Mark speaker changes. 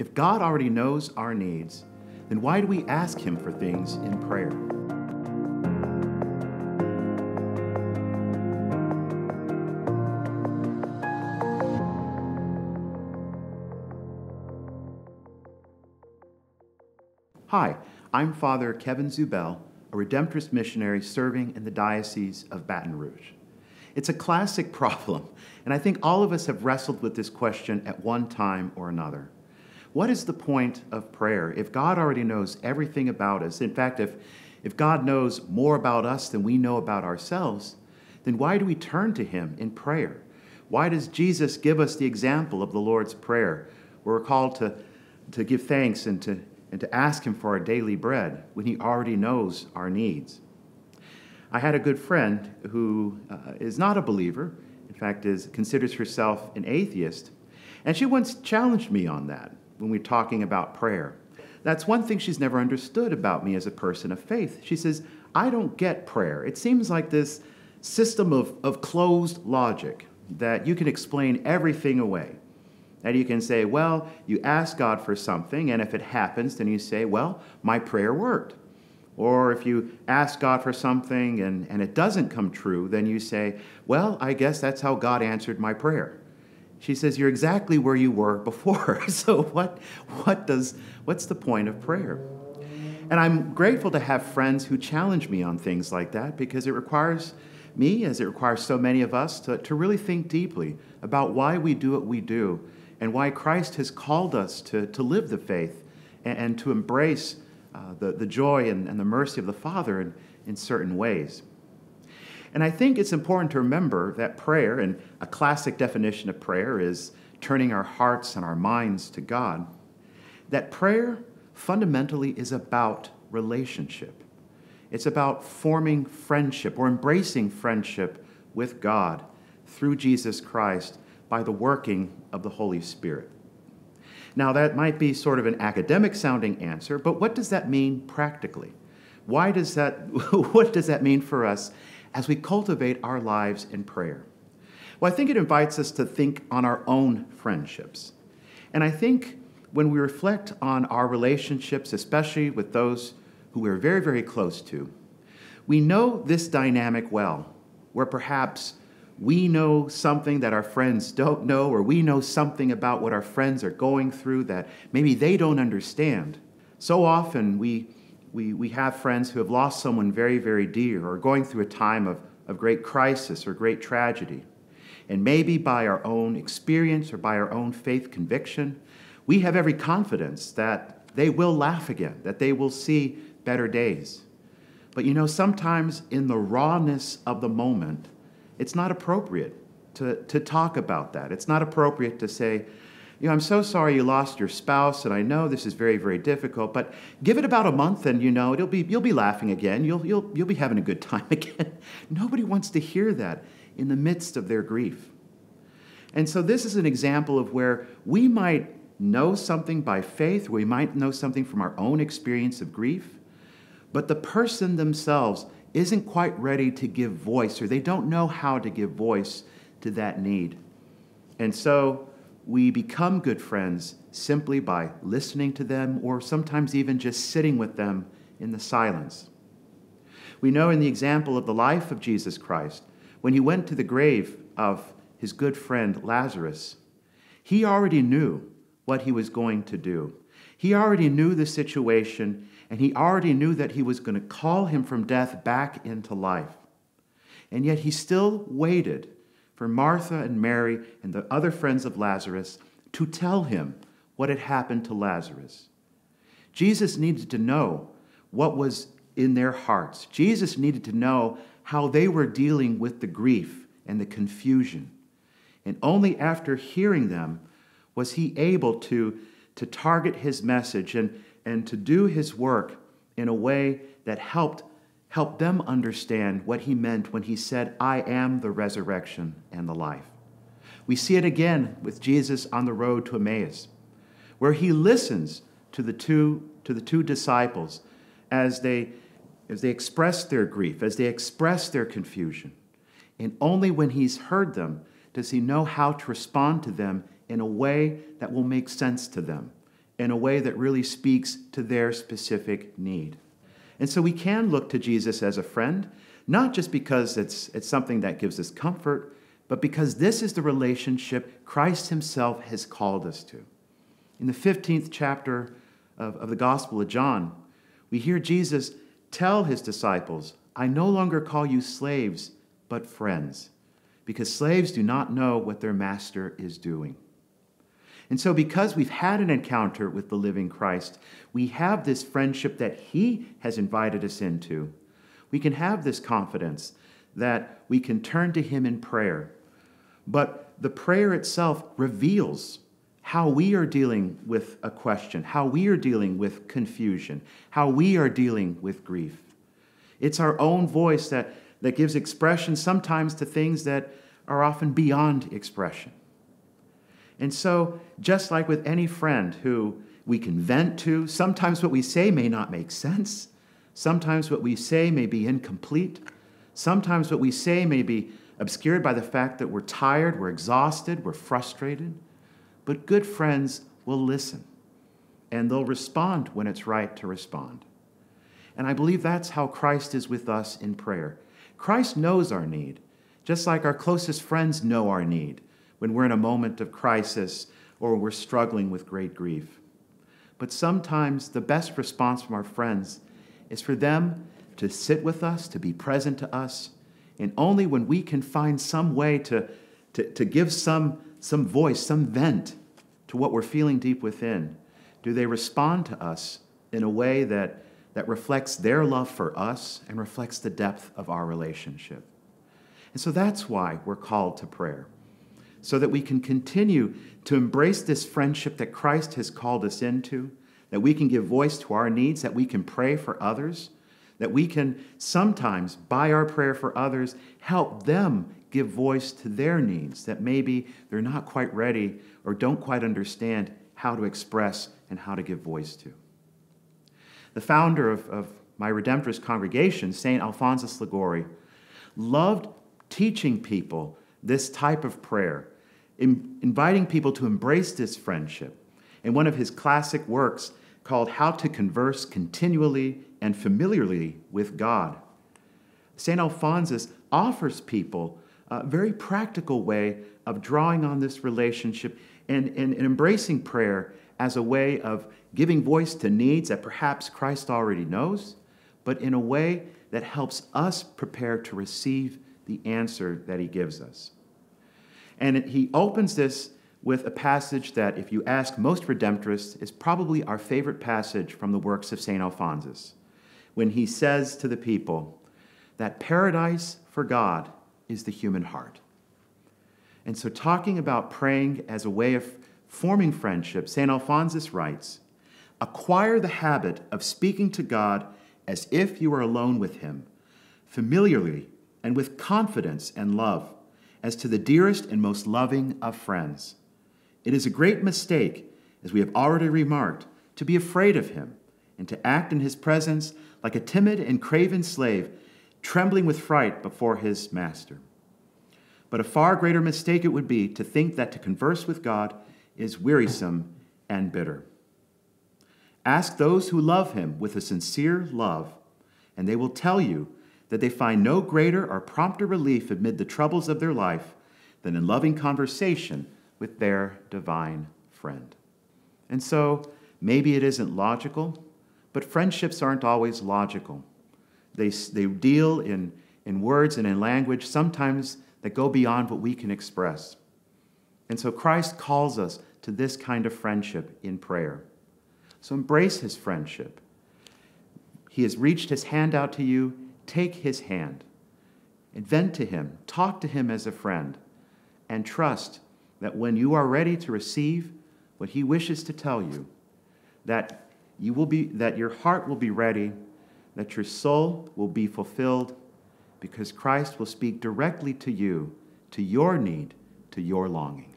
Speaker 1: If God already knows our needs, then why do we ask Him for things in prayer? Hi, I'm Father Kevin Zubel, a Redemptorist missionary serving in the Diocese of Baton Rouge. It's a classic problem, and I think all of us have wrestled with this question at one time or another. What is the point of prayer if God already knows everything about us? In fact, if, if God knows more about us than we know about ourselves, then why do we turn to Him in prayer? Why does Jesus give us the example of the Lord's Prayer? We're called to, to give thanks and to and to ask Him for our daily bread when He already knows our needs. I had a good friend who uh, is not a believer, in fact, is, considers herself an atheist, and she once challenged me on that when we're talking about prayer. That's one thing she's never understood about me as a person of faith. She says, I don't get prayer. It seems like this system of, of closed logic that you can explain everything away. And you can say, well, you ask God for something, and if it happens, then you say, well, my prayer worked. Or if you ask God for something and, and it doesn't come true, then you say, well, I guess that's how God answered my prayer. She says, you're exactly where you were before. so what, what does, what's the point of prayer? And I'm grateful to have friends who challenge me on things like that because it requires me, as it requires so many of us, to, to really think deeply about why we do what we do and why Christ has called us to, to live the faith and, and to embrace uh, the, the joy and, and the mercy of the Father in, in certain ways. And I think it's important to remember that prayer, and a classic definition of prayer is turning our hearts and our minds to God, that prayer fundamentally is about relationship. It's about forming friendship or embracing friendship with God through Jesus Christ by the working of the Holy Spirit. Now, that might be sort of an academic sounding answer, but what does that mean practically? Why does that, what does that mean for us as we cultivate our lives in prayer? Well, I think it invites us to think on our own friendships. And I think when we reflect on our relationships, especially with those who we're very, very close to, we know this dynamic well, where perhaps we know something that our friends don't know, or we know something about what our friends are going through that maybe they don't understand. So often we, we, we have friends who have lost someone very, very dear or going through a time of, of great crisis or great tragedy. And maybe by our own experience or by our own faith conviction, we have every confidence that they will laugh again, that they will see better days. But you know, sometimes in the rawness of the moment, it's not appropriate to, to talk about that. It's not appropriate to say, you know, I'm so sorry you lost your spouse, and I know this is very, very difficult, but give it about a month and you know, it'll be, you'll be laughing again. You'll, you'll, you'll be having a good time again. Nobody wants to hear that in the midst of their grief. And so this is an example of where we might know something by faith, we might know something from our own experience of grief, but the person themselves isn't quite ready to give voice or they don't know how to give voice to that need. And so we become good friends simply by listening to them or sometimes even just sitting with them in the silence. We know in the example of the life of Jesus Christ, when he went to the grave of his good friend Lazarus, he already knew what he was going to do. He already knew the situation and he already knew that he was going to call him from death back into life. And yet he still waited for Martha and Mary and the other friends of Lazarus to tell him what had happened to Lazarus. Jesus needed to know what was in their hearts. Jesus needed to know how they were dealing with the grief and the confusion. And only after hearing them was he able to, to target his message and, and to do his work in a way that helped help them understand what he meant when he said, I am the resurrection and the life. We see it again with Jesus on the road to Emmaus, where he listens to the two, to the two disciples as they, as they express their grief, as they express their confusion. And only when he's heard them does he know how to respond to them in a way that will make sense to them in a way that really speaks to their specific need. And so we can look to Jesus as a friend, not just because it's, it's something that gives us comfort, but because this is the relationship Christ Himself has called us to. In the 15th chapter of, of the Gospel of John, we hear Jesus tell His disciples, I no longer call you slaves, but friends, because slaves do not know what their master is doing. And so, because we've had an encounter with the living Christ, we have this friendship that He has invited us into. We can have this confidence that we can turn to Him in prayer. But the prayer itself reveals how we are dealing with a question, how we are dealing with confusion, how we are dealing with grief. It's our own voice that, that gives expression sometimes to things that are often beyond expression. And so, just like with any friend who we can vent to, sometimes what we say may not make sense. Sometimes what we say may be incomplete. Sometimes what we say may be obscured by the fact that we're tired, we're exhausted, we're frustrated. But good friends will listen and they'll respond when it's right to respond. And I believe that's how Christ is with us in prayer. Christ knows our need, just like our closest friends know our need when we're in a moment of crisis or we're struggling with great grief. But sometimes the best response from our friends is for them to sit with us, to be present to us, and only when we can find some way to, to, to give some, some voice, some vent to what we're feeling deep within, do they respond to us in a way that, that reflects their love for us and reflects the depth of our relationship. And so that's why we're called to prayer so that we can continue to embrace this friendship that Christ has called us into, that we can give voice to our needs, that we can pray for others, that we can sometimes, by our prayer for others, help them give voice to their needs that maybe they're not quite ready or don't quite understand how to express and how to give voice to. The founder of, of my Redemptorist congregation, St. Alphonsus Liguori, loved teaching people this type of prayer, in, inviting people to embrace this friendship. In one of his classic works called How to Converse Continually and Familiarly with God, St. Alphonsus offers people a very practical way of drawing on this relationship and, and, and embracing prayer as a way of giving voice to needs that perhaps Christ already knows, but in a way that helps us prepare to receive the answer that he gives us. And he opens this with a passage that, if you ask most Redemptorists, is probably our favorite passage from the works of St. Alphonsus, when he says to the people that paradise for God is the human heart. And so, talking about praying as a way of forming friendship, St. Alphonsus writes Acquire the habit of speaking to God as if you were alone with Him, familiarly and with confidence and love, as to the dearest and most loving of friends. It is a great mistake, as we have already remarked, to be afraid of him and to act in his presence like a timid and craven slave, trembling with fright before his master. But a far greater mistake it would be to think that to converse with God is wearisome and bitter. Ask those who love him with a sincere love, and they will tell you that they find no greater or prompter relief amid the troubles of their life than in loving conversation with their divine friend. And so, maybe it isn't logical, but friendships aren't always logical. They, they deal in, in words and in language sometimes that go beyond what we can express. And so Christ calls us to this kind of friendship in prayer. So embrace his friendship. He has reached his hand out to you Take his hand and vent to him, talk to him as a friend, and trust that when you are ready to receive what he wishes to tell you, that you will be that your heart will be ready, that your soul will be fulfilled because Christ will speak directly to you, to your need, to your longing.